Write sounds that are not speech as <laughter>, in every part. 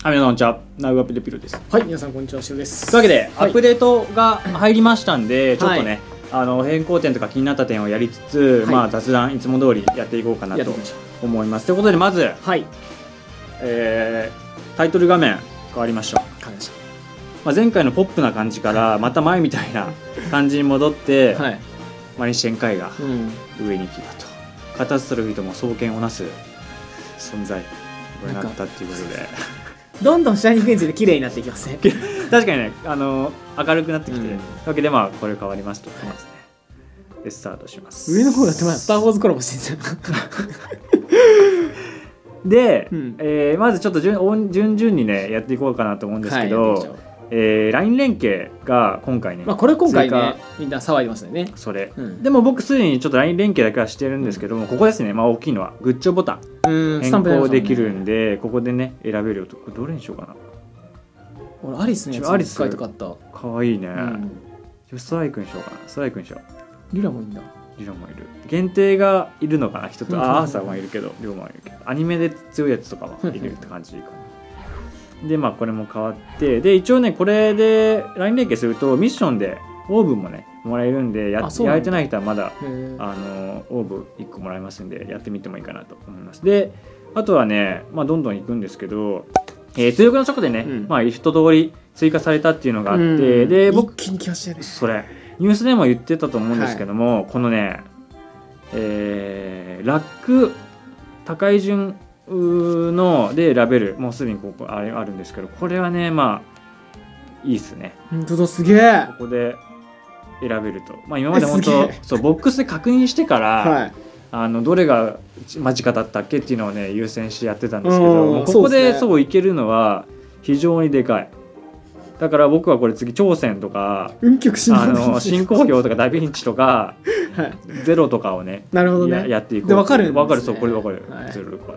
はい、皆さんこんにちは。ナウアピでピロです。はい、皆さんこんにちは、しろです。というわけで、はいアップデートが入りましたんで、ちょっとね、はいあの変更点とか気になった点をやりつつ、はいまあ雑談いつも通りやっていこうかなと思います。ということで、まず、う。はい、えータイトル画面変わりました。わかりましまあ、前回のポップな感じから、また前みたいな感じに戻って、た。はい。マリンシェンカイがうん。上に来たと。カタストロフィーとも双剣をなす存在になったっていうことで。どんどんシャイニングエンジンで綺麗になっていきますね。<laughs> 確かにねあの明るくなってきて、うん。わけでまあこれ変わりますと思いますね、でスタートします。上の方だってまだスター・ウォーズコラボしてんじゃん。で、うん。えーまずちょっと順お順々にねやっていこうかなと思うんですけど、はいえー LINE 連携が今回ね、まあ、これ今回ね、みんな騒いでますよね。それ、うん。でも僕すでにちょっと LINE 連携だけはしてるんですけども、ここですねまあ大きいのはグッチョボタン。うん、変更できるんで、ここでね選べるよと。どれにしようかな。俺、アリスのやつアリス。使いたかった。かわいいね、うん。ストライクにしようかな。ストライクにしよう。リラもいいんだ。リロもいる。限定がいるのかな人とうん。あアーサーもいるけどリョウもいるけど。アニメで強いやつとかはいるって感じかなでまあこれも変わってで一応ねこれで LINE 連携するとミッションでオーブンもねもらえるんでややれてない人はまだ。あのオーブン1個もらえますんでやってみてもいいかなと思います。であとはね、まあ、どんどんいくんですけど、えー、通力の職でね、うん。まあ一通り追加されたっていうのがあって、うん。で僕。それニュースでも言ってたと思うんですけども、このね、えーラック高い順ので選べるもうすでにここあれあるんですけどこれはねまあいいっすね。本当だ、すげえ。ここで選べると。まあ今まで本当えそうボックスで確認してから、はい。あのどれが間近だったっけっていうのをね優先してやってたんですけどここでそういけるのは非常にでかい。だから僕はこれ次挑戦とかあの進行表とかダヴィンチとかはい。ゼロとかをねなるほどね。ややっていこうでわかるね。わかるそうこれわかる、はい。ゼロとか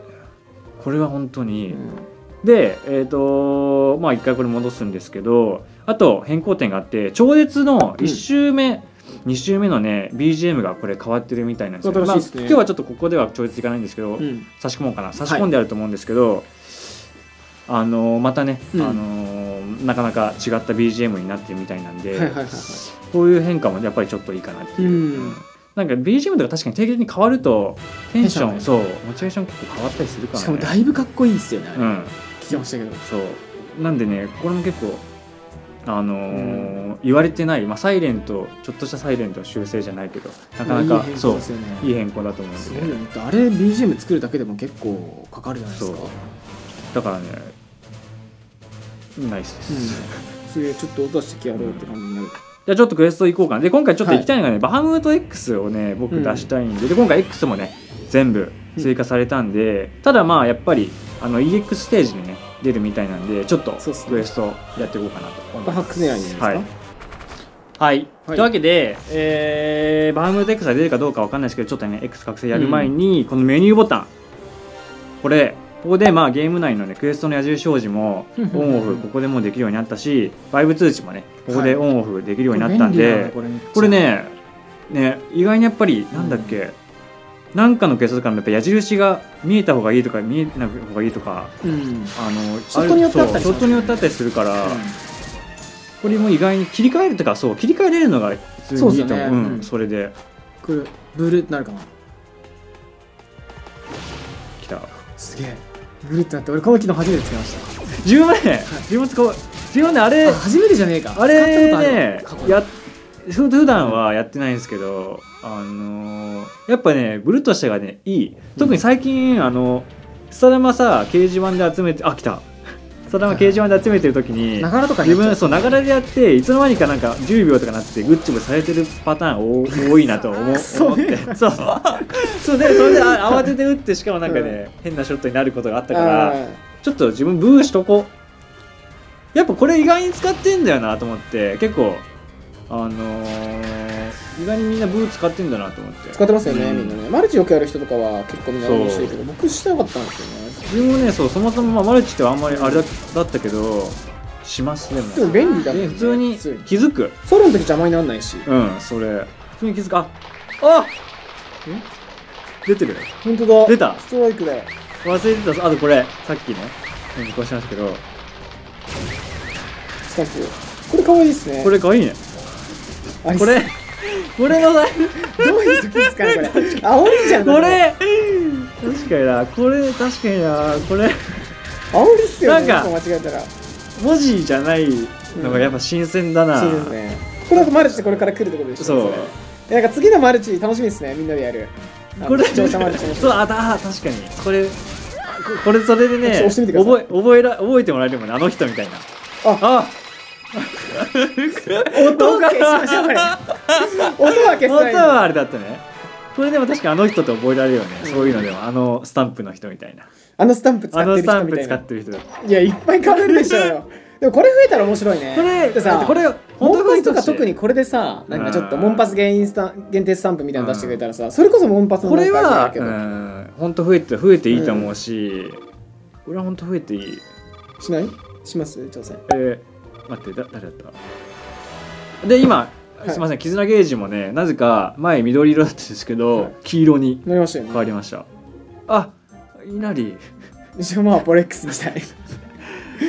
これは本当に、うん。でえっ、とまあ一回これ戻すんですけどあと変更点があって超絶の1周目、2周目のね BGM がこれ変わってるみたいなんですよ、新しいですね。まあ、今日はちょっとここでは超絶いかないんですけど、うん。差し込もうかな。差し込んであると思うんですけど、あのまたね、うん。あのなかなか違った BGM になってるみたいなんで、はいはいはいはい。こういう変化もやっぱりちょっといいかなっていう、うんなんか BGM とか確かに定期的に変わるとテンションテンシそうモチベーション結構変わったりするからねしかもだいぶかっこいいですよね。うん聞きましたけど。そうなんでねこれも結構あのー言われてない、まあ、サイレントちょっとしたサイレントの修正じゃないけどなかなかいい変そう更ですよね。いい変更だと思うんすでね。あれ BGM 作るだけでも結構かかるじゃないですか。だからねナイスです、うん。すげえちょっと音出してきやろうって感じになる。じゃあちょっとクエスト行こうかな。で今回ちょっと行きたいのがね、バハムート X をね僕出したいんで,、で今回 X もね全部追加されたんで、ただまあやっぱりあの EX ステージにね出るみたいなんでちょっとクエストやっていこうかなと思います。すか、はい。はい、はい。というわけで、えーバハムート X が出るかどうかわかんないですけどちょっとね X 覚醒やる前に、このメニューボタン。これここでまあゲーム内のねクエストの矢印表示もうんうんオンオフここでもうできるようになったしバイブ通知もねここでオンオフできるようになったんで、なこれねね意外にやっぱりなんだっけ、なんかのクエストとかもやっぱ矢印が見えた方がいいとか見えない方がいいとかうん。あのショットによってあったりによってあったりするから、これも意外に切り替えるとかそう切り替えれるのが普通にいいと思う。ね。うんうん。それで。これブルーってなるかな。来た。すげえブルーってなって俺この機能初めて使いました。自分もね自分も使おう。自分もねあれあ初めてじゃねえか。あれ使ったことある。ねやふ普段はやってないんですけどあのーやっぱねブルッとしたがねいい。特に最近、あのスタダマさ掲示板で集めてあ来たスタダマ掲示板で集めてる時にながらとかに自分そうながらでやっていつの間にかなんか10秒とかなっててグッチもされてるパターン多多いなと思う <laughs> そ思って。<laughs> そう。そう。でそれであ慌てて打ってしかもなんかね、変なショットになることがあったからあちょっと自分ブーしとこう。やっぱこれ意外に使ってんだよなと思って結構あのー意外にみんなブー使ってんだなと思って。ー使ってますよね、うん。みんなね。マルチよくやる人とかは結構みんなそう面白いけど僕してなかったんですよね。自分もねそうそもそもまあマルチってあんまりあれだだったけどしますでもでも便利だねね普通に気づく。ソロの時邪魔にならないし。うんそれ。普通に気づく。ああ出てる。本当だ。出た。ストライクだ。よ忘れてたあとこれさっきね実行しますけど。スタンプこれ可愛いですね。これかわいいねこれこれのさどういう時に使うのこれ。<laughs> 煽りじゃんこれ。確かにな。これ確かにな。これ。煽りっすよねなんか間違えたら。文字じゃないのがやっぱ新鮮だな、そうですね。これはマルチでこれから来るってことでしょそう。れ。なんか次のマルチ楽しみですねみんなでやる。これ視聴者マルチもそうあだ確かに。これここれそれでね覚え覚えら覚えてもらえるもんねあの人みたいな。ああ音を消しましょう音は消す本当はあれだったね。これでも確かにあの人って覚えられるよね、そういうのでもあのスタンプの人みたいな。あのスタンプ使ってるスタンプ人みたいな。使ってる人いやいっぱい買えるでしょ。うよでもこれ増えたら面白いね。これでさこれモンパスとか特にこれでさなんかちょっとうんモンパス限スタ限定スタンプみたいなの出してくれたらさそれこそモンパスのこれは本当増えて増えていいと思うし、これは本当増えていい。しない？します？挑戦。えー、待ってだ誰だった？で今、い。すみません絆ゲージもねなぜか前緑色だったんですけど、はい。黄色になりましたよね。変わりました。あ稲荷。じゃあまあボレックスにしたい。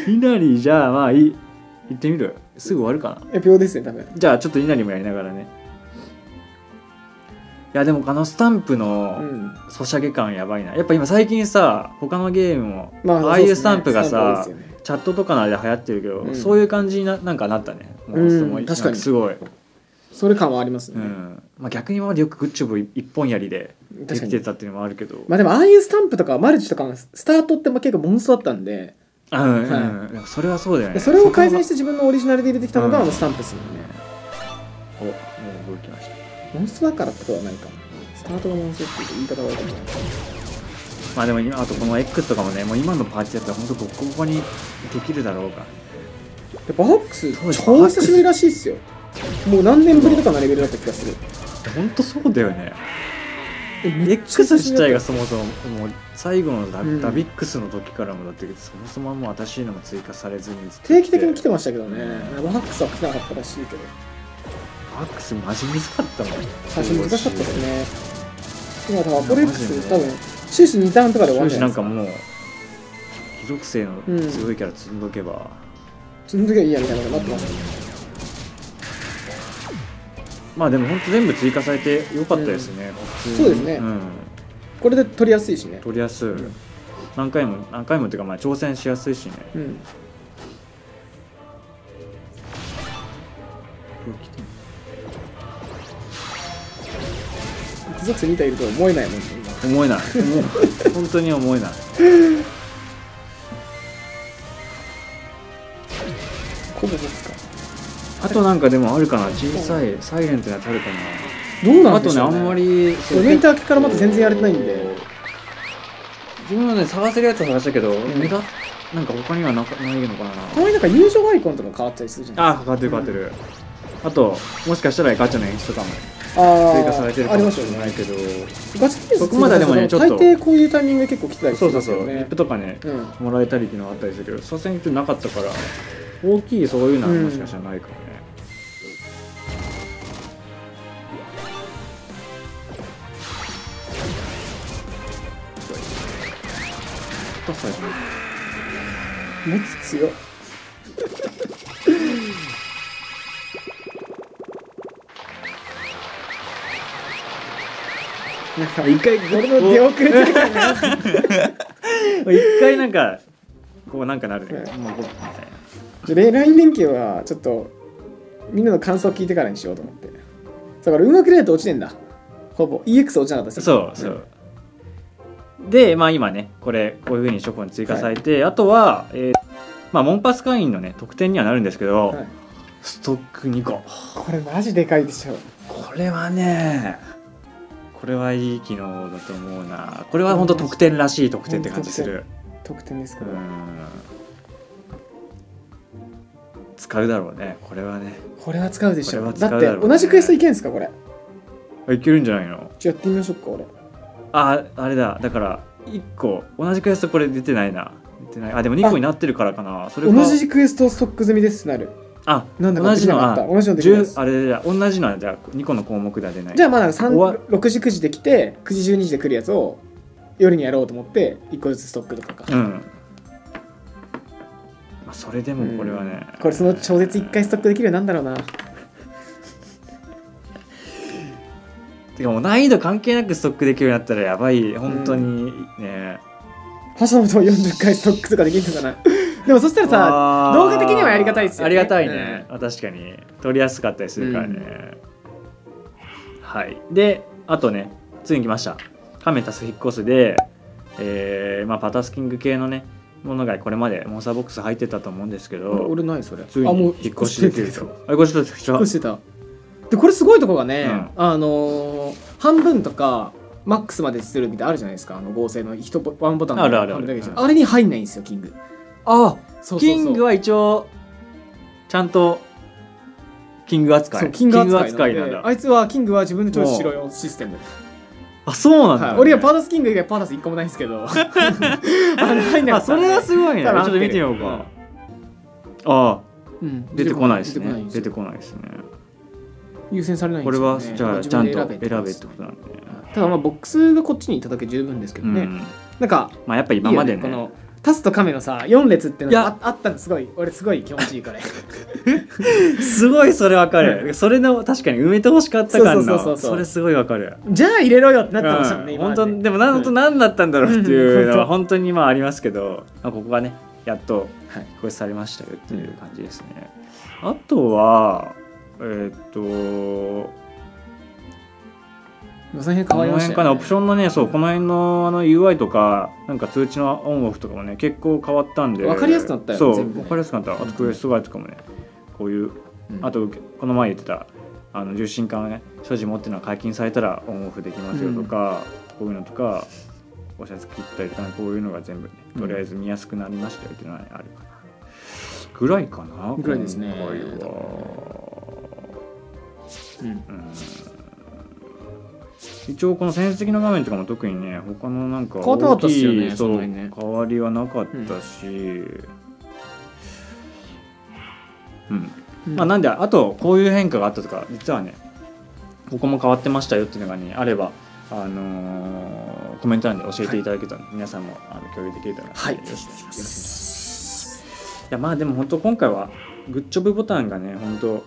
稲荷じゃあまあいい行ってみる？すぐ終わるかな。え秒ですね多分。じゃあちょっと稲荷もやりながらね。いやでもあのスタンプうのん。ソシャゲ感やばいな。やっぱ今最近さ他のゲームも、まああいうスタンプがそうっさチャットとかのあれで流行ってるけど、うん。そういう感じにななんかなったね。モンストもうん確かに。なんすごい、それ感はありますね。うん。まあ、逆に今までよくグッジョブ一本やりでで確かにきてたっていうのもあるけど。まあでもああいうスタンプとかマルチとかのスタートってまあ結構モンストだったんで。あうん、はい。うそれはそうだよね。それを改善しして自分のオリジナルで入れてきたのがうん。あのスタンプですよね。おモンストだからってことはないかスタートがモンストっていうと言い方が悪いかも。まあでも今あとこの X とかもねもう今のパーティーだったら本当ボコボコにできるだろうが。でバハックス。超久しぶりらしいっすよ。もう何年ぶりとかのレベルだった気がする。本当そうだよね。X 自体がそもそももう最後のダ,、うん。ダビックスの時からもだってそもそももう新しいのも追加されずに定期的に来てまましたけどね。バハックスは来てなかったらしいけどバックスマジ難かったもん。最初難しかったですね。今多分アポレックス多分終始2ターンとかで終わ終るんじゃないですか。始なんかもう非属性の強いキャラ積んどけば、その時はいいやみたいなのになってます。ねまあでも本当全部追加されてよかったですね、普通に。そうですね。ん、これで取りやすいしね。取りやすい、何回も何回もっていうかまあ挑戦しやすいしね。うん貴族生2体いるとは思えないもんね今思えない本当に思えないほぼですかあとなんかでもあるかな小さいサイレントなやつあるかどうなあとなんでしょう、ね、ねあんまりそうイベント明けからまだ全然やれてないんで自分はね探せるやつは探したけど、ん目立なんか他にはなかないのかな。たまになんか友情アイコンとか変わったりするじゃないあ変わってる変わってる、あともしかしたらガチャの演出とかも。あ追加されてるかもしれないけど、ガチャそこまででもねちょっと。大抵こういうタイミングで結構来てたりすそうそうそう、るんですよねリップとかねうん。もらえたりっていうのがあったりするけどさすがになかったから大きいそういうのはもしかしたらないかもね、硬さに持つ強なんか一回俺の出遅れてるからね一回なんかこうなんかなるね、はいもう僕みたいな。じゃあレライン連携はちょっとみんなの感想を聞いてからにしようと思って。だからうまくないと落ちてんだ。ほぼ。EX 落ちなかったそうそう、でまあ今ねこれこういうふうに書庫に追加されて、あとは、えーまあ、モンパス会員のね得点にはなるんですけど、はい。ストック2個。これマジでかいでしょ。これはねこれはいい機能だと思うな。これは本当得点らしい得点って感じする。得点ですか？うん。ら使うだろうね。これはね。これは使うでしょ。これは使だって同じクエストいけんすかこれ？あいけるんじゃないの？ちょやってみましょうか俺。ああれだ。だから1個。同じクエストこれ出てないな。出てない。あでも2個になってるからかな。それか。同じクエストストック済みですなるあなんだか同じのはできなかった。同じのできないです10あれだ。同じのはじゃあ2個の項目では出ない。じゃあまだ3終わ6時9時で来て9時12時で来るやつを夜にやろうと思って1個ずつストックとかか、うん。あそれでもこれはね、これその超絶1回ストックできるようになんだろうな。<laughs> てかもう難易度関係なくストックできるようになったらやばい。本当にね、橋本を40回ストックとかできるのかなでもそしたらさ動画的にはやりがたいですよね。ありがたいね、あ確かに。取りやすかったりするからね、はい。であとねついに来ました。カメタス引っ越すで、えーまあ、パタスキング系のねものがこれまでモンスターボックス入ってたと思うんですけど俺ないそれ。ついにあもう引っ越しできる。引っとあ引っ越しできた。越してた。でこれすごいとこがね、うん。あのー半分とかマックスまでするみたいなのあるじゃないですか。あの合成の一ボワンボタンあるあれに入んないんですよキングあそうそうそう。キングは一応ちゃんとキング扱い。キング扱いなんだ。あいつはキングは自分でチョイスしろよシステム、あそうなんだ、はい、俺はパーダスキング以外パーダス1個もないんですけど。あそれはすごいね。ちょっと見てみようか、あうん。出てこないです出てこないんですよ。ね出てこないですね。優先されないんこれですよ、ね、はじゃあ自ちゃんと選べってとことなんで。ねただまあボックスがこっちにいただけ十分ですけどね、うん。なんかまあやっぱ今までねこのタスとカメのさ4列ってのがああったの。すごい。俺すごい気持ちいいこれ。<laughs> すごいそれわかる。それの確かに埋めてほしかった感の。そうそうそうそうそれすごいわかる。じゃあ入れろよってなってましたもん。ね、うん本当でもなん。と何だったんだろうっていうのはうん。本当にまあありますけど、まあ、ここがねやっとはい。引っ越しされましたよっていう感じですね、あとはえーっとその辺変わこのりましたよ、ね、辺かな。オプションのねそうこの辺のあの UI とかなんか通知のオンオフとかもね結構変わったんで。わかりやすくなったよそうねわかりやすくなった。あとクエストガイとかもねこういううん。あとこの前言ってたあの重心管をね所持持ってるのが解禁されたらオンオフできますよとか、こういうのとかおシャツ切ったりとか、ね、こういうのが全部ねとりあえず見やすくなりましたよっていうのは、ねあるかな。ぐらいかなぐらいですね。うん。うん一応この戦績の画面とかも特にね他のなんか大きい変わりはなかったし、うん。うん。まあ、なんであとこういう変化があったとか実はねここも変わってましたよっていうのがねあれば、あのーコメント欄で教えていただけたら、皆さんもあの共有できれたらはい。よろしくお願いします。いやまあでも本当今回はグッジョブボタンがね本当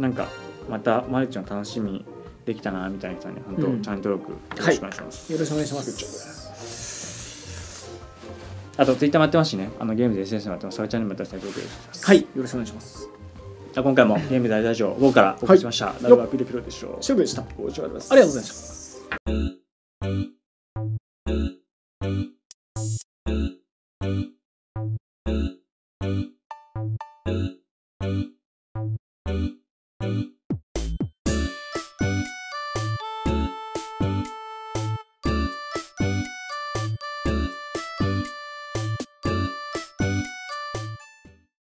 なんかまたマルチの楽しみできたなみたいな人はね本当、うん。チャンネル登録よろしくお願いします。よろしくお願いします。あとツイッターもやってますしね。あのゲームで SNS もやってます。それチャンネルもやってます。よろしくお願いします。はい。よろしくお願いします。あ今回もゲーム大ラジオ5からお送りしました。ラブはピルピロでしょう。勝負でした。ご視聴ありがとうございますありがとうございました